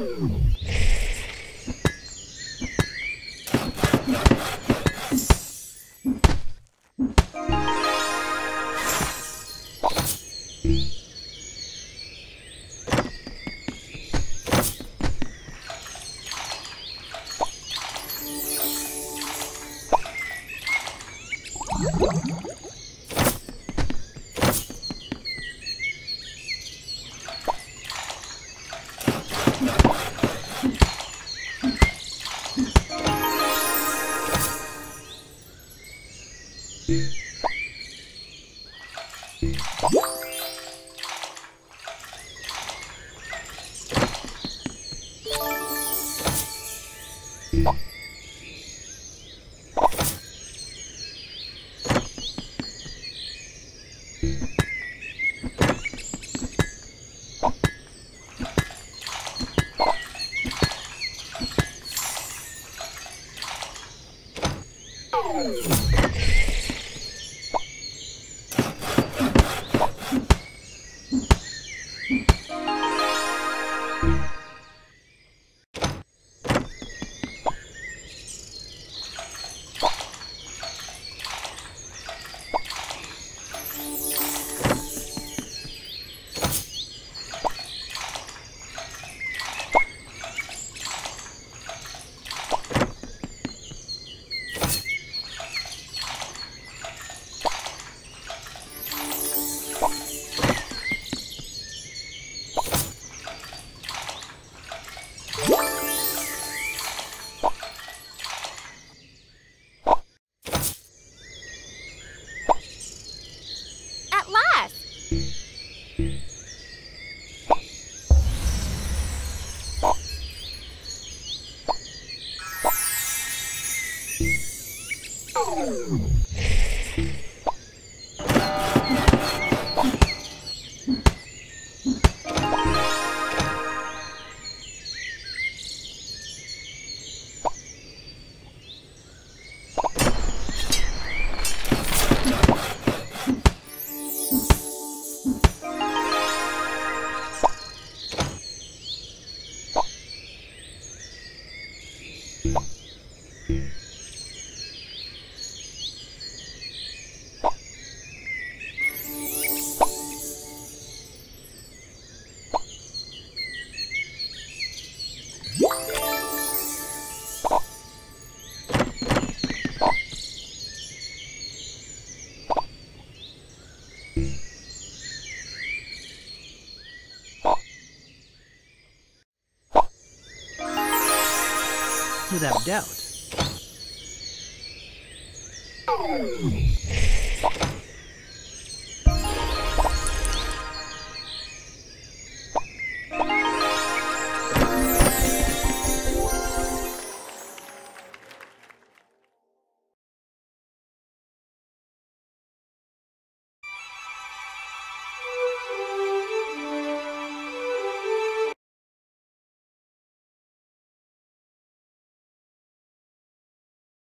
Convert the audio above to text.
Mm-hmm. At Oh! Without doubt.